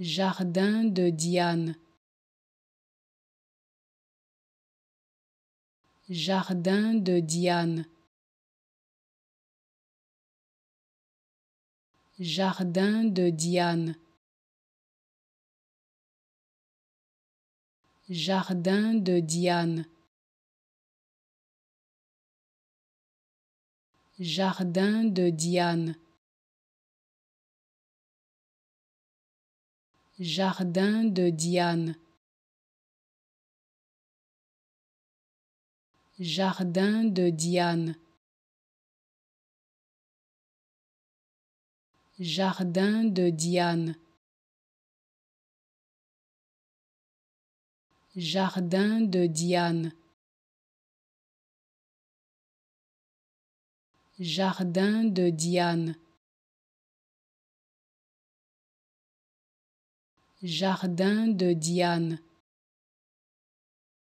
Jardin de Diane. Jardin de Diane. Jardin de Diane. Jardin de Diane. Jardin de Diane. Jardin de Diane. Jardin de Diane. Jardin de Diane. Jardin de Diane. Jardin de Diane. Jardin de Diane.